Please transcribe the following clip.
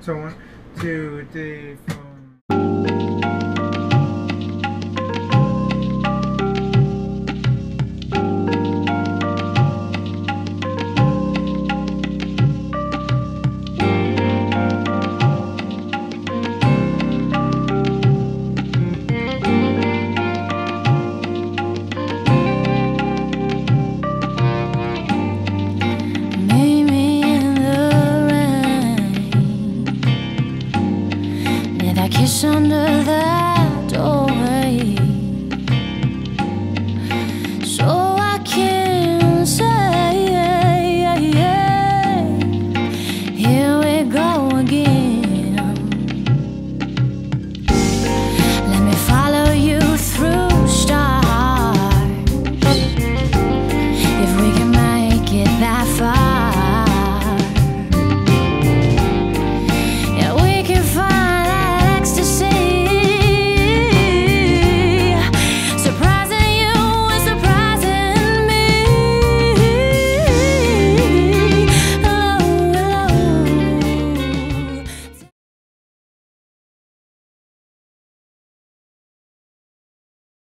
So one, two, three, four. kiss under the.